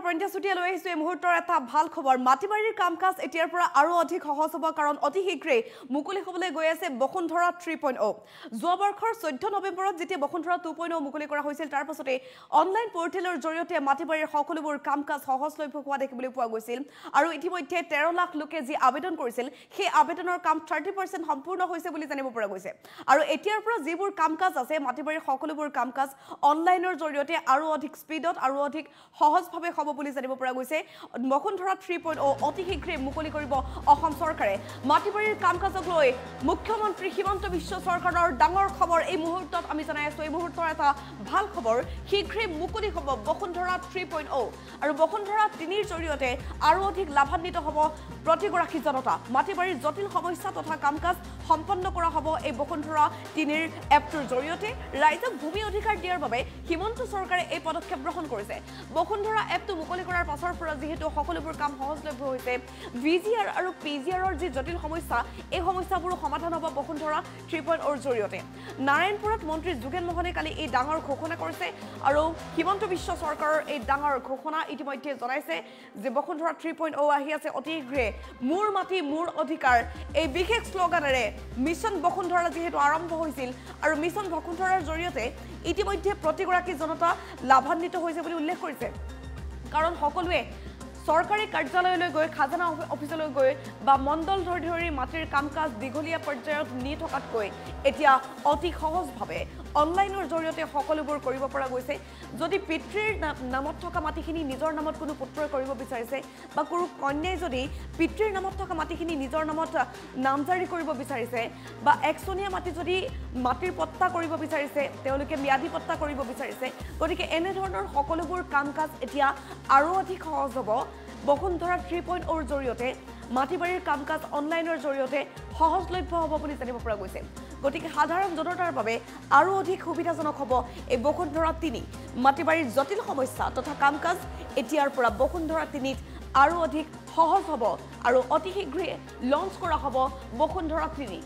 মই পইণ্টা চুটিয়া লৈ আহিছোঁ এই মুহূৰ্তৰ এটা ভাল খবৰ। মাটিবাৰীৰ কাম কাজ এতিয়াৰ পৰা আৰু অধিক সহজ হ'ব কাৰণ অতি শীঘ্ৰেই মুকলি হ'বলৈ গৈ আছে বসুন্ধৰা থ্ৰী পইণ্ট অ' যোৱা বৰ্ষৰ চৈধ্য নৱেম্বৰত যেতিয়া বসুন্ধৰা টু পইণ্ট অ' মুকলি কৰা হৈছিল তাৰ পাছতে অনলাইন পৰ্টেলৰ জৰিয়তে মাটিবাৰীৰ সকলোবোৰ কাম কাজ সহজলভ্য হোৱা দেখিবলৈ পোৱা গৈছিল। আৰু ইতিমধ্যে তেৰ লাখ লোকে যি আবেদন কৰিছিল সেই আবেদনৰ কাম থাৰ্টি পাৰ্চেণ্ট সম্পূৰ্ণ হৈছে বুলি জানিব পৰা গৈছে। আৰু এতিয়াৰ পৰা যিবোৰ কাম কাজ আছে মাটিবাৰীৰ সকলোবোৰ কাম কাজ অনলাইনৰ জৰিয়তে আৰু অধিক স্পীডত আৰু অধিক সহজভাৱে হ'ব বুলি জানিব পৰা গৈছে। বসুন্ধৰা থ্ৰী পইণ্ট অ' অতি শীঘ্ৰে মুকলি কৰিব অসম চৰকাৰে। মাটিবাৰীৰ কাম কাজক লৈ মুখ্যমন্ত্ৰী হিমন্ত বিশ্ব চৰকাৰৰ ডাঙৰ খবৰ এই মুহূৰ্তত আমি জনাই আছোঁ। এই মুহূৰ্তৰ এটা ভাল খবৰ শীঘ্ৰে মুকলি হ'ব বসুন্ধৰা থ্ৰী পইণ্ট অ' আৰু বসুন্ধৰা তিনিৰ জৰিয়তে আৰু অধিক লাভান্বিত হ'ব প্ৰতিগৰাকী জনতা। মাটিবাৰীৰ জটিল সমস্যা তথা কাম কাজ সম্পন্ন কৰা হ'ব এই বসুন্ধৰা তিনিৰ এপটোৰ জৰিয়তে। ৰাইজক ভূমি অধিকাৰ দিয়াৰ বাবে হিমন্ত চৰকাৰে এই পদক্ষেপ গ্ৰহণ কৰিছে। বসুন্ধৰা এপটো মুকলি কৰাৰ পাছৰ পৰা যিহেতু সকলোবোৰ কাম সহজলভ্য হৈছে ভি জি আৰ আৰু পি জি আৰৰ যি জটিল সমস্যা এই সমস্যাবোৰো সমাধান হ'ব বসুন্ধৰা থ্ৰী পইণ্ট অ'ৰ জৰিয়তে। নাৰায়ণপুৰত মন্ত্ৰী যোগেন মোহনে কালি এই ডাঙৰ ঘোষণা কৰিছে আৰু হিমন্ত বিশ্ব চৰকাৰৰ এই ডাঙৰ ঘোষণা ইতিমধ্যে জনাইছে যে বসুন্ধৰা থ্ৰী পইণ্ট অ' আহি আছে অতি শীঘ্ৰে। মোৰ মাটি মোৰ অধিকাৰ। এই বিশেষ শ্লোগানেৰে মিছন বসুন্ধৰা যিহেতু আৰম্ভ হৈছিল আৰু মিছন বসুন্ধৰাৰ জৰিয়তে ইতিমধ্যে প্ৰতিগৰাকী জনতা লাভান্বিত হৈছে বুলি উল্লেখ কৰিছে। কাৰণ সকলোৱে চৰকাৰী কাৰ্যালয়লৈ গৈ খাজানা অফিচলৈ গৈ বা মণ্ডল ধৰি ধৰি মাটিৰ কাম কাজ দীঘলীয়া পৰ্যায়ত নি থকাতকৈ এতিয়া অতি সহজভাৱে অনলাইনৰ জৰিয়তে সকলোবোৰ কৰিব পৰা গৈছে। যদি পিতৃৰ নামত থকা মাটিখিনি নিজৰ নামত কোনো পুত্ৰই কৰিব বিচাৰিছে বা কোনো কন্যাই যদি পিতৃৰ নামত থকা মাটিখিনি নিজৰ নামত নামজাৰি কৰিব বিচাৰিছে বা একচনীয়া মাটি যদি মাটিৰ পট্টা কৰিব বিচাৰিছে তেওঁলোকে ম্যাদী পট্টা কৰিব বিচাৰিছে গতিকে এনেধৰণৰ সকলোবোৰ কাম কাজ এতিয়া আৰু অধিক সহজ হ'ব। বসুন্ধৰা থ্ৰী পইণ্ট অ'ৰ জৰিয়তে মাটিবাৰীৰ কাম কাজ অনলাইনৰ জৰিয়তে সহজলভ্য হ'ব বুলি জানিব পৰা গৈছে। গতিকে সাধাৰণ জনতাৰ বাবে আৰু অধিক সুবিধাজনক হ'ব এই বসুন্ধৰা তিনি। মাটিবাৰীৰ জটিল সমস্যা তথা কাম কাজ এতিয়াৰ পৰা বসুন্ধৰা তিনিত আৰু অধিক সহজ হ'ব আৰু অতি শীঘ্ৰে লঞ্চ কৰা হ'ব বসুন্ধৰা তিনি।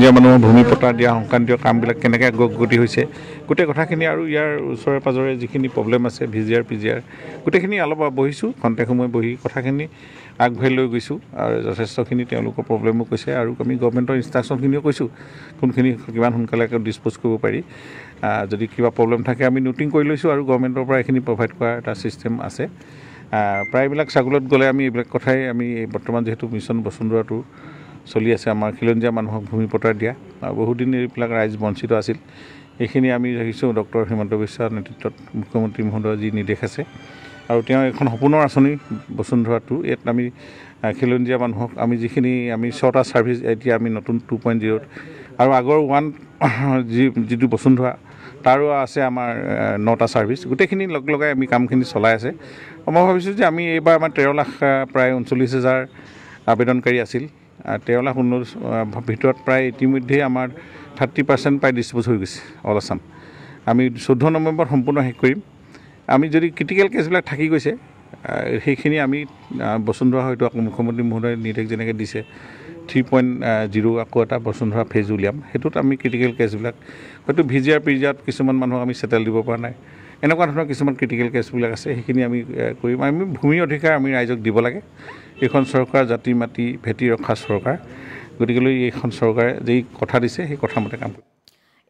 খিলঞ্জীয়া মানুহৰ ভূমি পটা দিয়া সংক্ৰান্তীয় কামবিলাক কেনেকৈ অগ্ৰগতি হৈছে গোটেই কথাখিনি আৰু ইয়াৰ ওচৰে পাঁজৰে যিখিনি প্ৰব্লেম আছে V G R P G R গোটেইখিনি অলপ বহিছোঁ খন্তেক সময় বহি কথাখিনি আগবাঢ়ি লৈ গৈছোঁ আৰু যথেষ্টখিনি তেওঁলোকৰ প্ৰব্লেমো কৈছে আৰু আমি গভমেণ্টৰ ইনষ্ট্ৰাকশ্যনখিনিও কৈছোঁ কোনখিনি কিমান সোনকালে ডিছপ'জ কৰিব পাৰি। যদি কিবা প্ৰব্লেম থাকে আমি নোটিং কৰি লৈছোঁ আৰু গভমেণ্টৰ পৰা এইখিনি প্ৰভাইড কৰাৰ এটা ছিষ্টেম আছে। প্ৰায়বিলাক ছাগলত গ'লে আমি এইবিলাক কথাই আমি বৰ্তমান যিহেতু মিছন বসুন্ধৰাটো চলি আছে আমাৰ খিলঞ্জীয়া মানুহক ভূমি পটাৰ দিয়া। বহুদিন এইবিলাক ৰাইজ বঞ্চিত আছিল। এইখিনি আমি ৰাখিছোঁ ডক্টৰ হিমন্ত বিশ্বৰ নেতৃত্বত মুখ্যমন্ত্ৰী মহোদয়ৰ যি নিৰ্দেশ আছে। আৰু তেওঁ এখন সপোনৰ আঁচনি বসুন্ধৰাটো। ইয়াত আমি খিলঞ্জীয়া মানুহক আমি যিখিনি আমি ছটা ছাৰ্ভিচ এতিয়া আমি নতুন টু পইণ্ট জিৰ'ত। আৰু আগৰ ওৱান যি যিটো বসুন্ধৰা তাৰো আছে আমাৰ নটা ছাৰ্ভিচ। গোটেইখিনি লগ লগাই আমি কামখিনি চলাই আছে। মই ভাবিছোঁ যে আমি এইবাৰ আমাৰ তেৰ লাখ প্ৰায় ঊনচল্লিছ হাজাৰ আবেদনকাৰী আছিল। তেৰ লাখ ঊনৈছ ভিতৰত প্ৰায় ইতিমধ্যেই আমাৰ থাৰ্টি পাৰ্চেণ্ট প্ৰায় ডিছপ'জ হৈ গৈছে অল আছাম আমি চৈধ্য নৱেম্বৰত সম্পূৰ্ণ শেষ কৰিম। আমি যদি ক্ৰিটিকেল কেছবিলাক থাকি গৈছে সেইখিনি আমি বসুন্ধৰা হয়তো আকৌ মুখ্যমন্ত্ৰী মহোদয়ে নিৰ্দেশ যেনেকৈ দিছে থ্ৰী পইণ্ট জিৰ' আকৌ এটা বসুন্ধৰা ফেজ উলিয়াম। সেইটোত আমি ক্ৰিটিকেল কেছবিলাক হয়তো V G R P G আৰত কিছুমান মানুহক আমি ছেটেল দিব পৰা নাই। এনেকুৱা ধৰণৰ কিছুমান ক্ৰিটিকেল কেছবিলাক আছে সেইখিনি আমি কৰিম। আমি ভূমি অধিকাৰ আমি ৰাইজক দিব লাগে। এইখন চৰকাৰ জাতি মাটি ভেটি ৰখা চৰকাৰ। গতিকেলৈ এইখন চৰকাৰে যি কথা দিছে সেই কথামতে কাম কৰিব।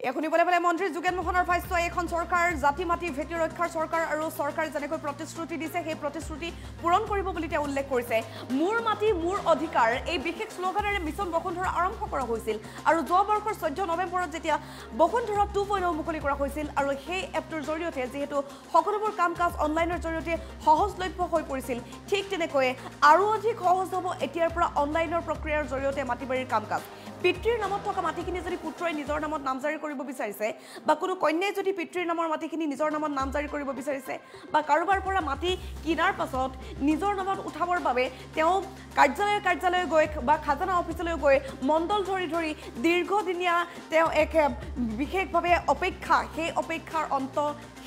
শুনিবলৈ পালে মন্ত্ৰী যোগেন মোহনৰ ভাষ্য এইখন চৰকাৰ জাতি মাটি ভেটি ৰক্ষাৰ চৰকাৰ আৰু চৰকাৰে যেনেকৈ প্ৰতিশ্ৰুতি দিছে সেই প্ৰতিশ্ৰুতি পূৰণ কৰিব বুলি তেওঁ উল্লেখ কৰিছে। মোৰ মাটি মোৰ অধিকাৰ এই বিশেষ শ্লোগানেৰে মিছন বসুন্ধৰা আৰম্ভ কৰা হৈছিল। আৰু যোৱা বৰ্ষৰ চৈধ্য নৱেম্বৰত যেতিয়া বসুন্ধৰা টু পইণ্ট মুকলি কৰা হৈছিল আৰু সেই এপটোৰ জৰিয়তে যিহেতু সকলোবোৰ কাম কাজ অনলাইনৰ জৰিয়তে সহজলভ্য হৈ পৰিছিল ঠিক তেনেকৈয়ে আৰু অধিক সহজ হ'ব এতিয়াৰ পৰা অনলাইনৰ প্ৰক্ৰিয়াৰ জৰিয়তে মাটিবাৰীৰ কাম কাজ পিতৃৰ নামত থকা মাটিখিনি যদি পুত্ৰই নিজৰ নামত নামজাৰি কৰিব বিচাৰিছে বা কোনো কন্যাই যদি পিতৃৰ নামৰ মাটিখিনি নিজৰ নামত নামজাৰি কৰিব বিচাৰিছে বা কাৰোবাৰ পৰা মাটি কিনাৰ পাছত নিজৰ নামত উঠাবৰ বাবে তেওঁ কাৰ্যালয়ে কাৰ্যালয়ে গৈ বা খাজানা অফিচলৈ গৈ মণ্ডল ধৰি ধৰি দীৰ্ঘদিনীয়া তেওঁ এক বিশেষভাৱে অপেক্ষা সেই অপেক্ষাৰ অন্ত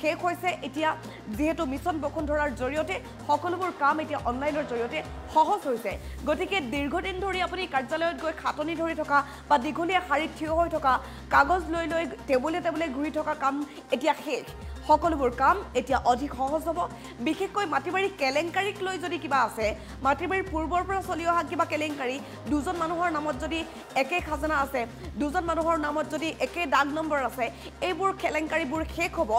শেষ হৈছে। এতিয়া যিহেতু মিছন বসুন্ধৰাৰ জৰিয়তে সকলোবোৰ কাম এতিয়া অনলাইনৰ জৰিয়তে সহজ হৈছে। গতিকে দীৰ্ঘদিন ধৰি আপুনি কাৰ্যালয়ত গৈ খাটনি ধৰি থকা বা দীঘলীয়া শাৰীত থিয় হৈ থকা কাগজ লৈ লৈ টেবুলে টেবুলে ঘূৰি থকা কাম এতিয়া শেষ। সকলোবোৰ কাম এতিয়া অধিক সহজ হ'ব। বিশেষকৈ মাটিবাৰী কেলেংকাৰীক লৈ যদি কিবা আছে মাটিবাৰীৰ পূৰ্বৰ পৰা চলি অহা কিবা কেলেংকাৰী দুজন মানুহৰ নামত যদি একে খাজানা আছে দুজন মানুহৰ নামত যদি একে ডাক নম্বৰ আছে এইবোৰ কেলেংকাৰীবোৰ শেষ হ'ব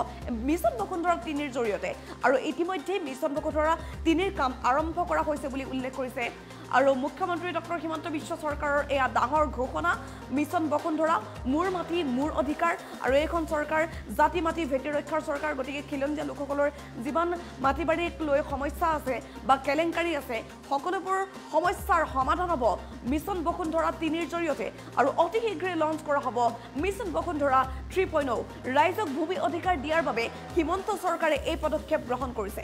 মিছন বসুন্ধৰা তিনিৰ জৰিয়তে। আৰু ইতিমধ্যে মিছন বসুন্ধৰা তিনিৰ কাম আৰম্ভ কৰা হৈছে বুলি উল্লেখ কৰিছে। আৰু মুখ্যমন্ত্ৰী ডক্টৰ হিমন্ত বিশ্ব চৰকাৰৰ এয়া ডাঙৰ ঘোষণা মিছন বসুন্ধৰা মোৰ মাটি মোৰ অধিকাৰ আৰু এইখন চৰকাৰ জাতি মাটি ভেটি ৰক্ষাৰ চৰকাৰ। গতিকে খিলঞ্জীয়া লোকসকলৰ যিমান মাটি বাৰীক লৈ সমস্যা আছে বা কেলেংকাৰী আছে সকলোবোৰ সমস্যাৰ সমাধান হ'ব মিছন বসুন্ধৰা তিনিৰ জৰিয়তে। আৰু অতি শীঘ্ৰে লঞ্চ কৰা হ'ব মিছন বসুন্ধৰা থ্ৰী পইণ্ট ৰাইজক ভূমি অধিকাৰ দিয়াৰ বাবে হিমন্ত চৰকাৰে এই পদক্ষেপ গ্ৰহণ কৰিছে।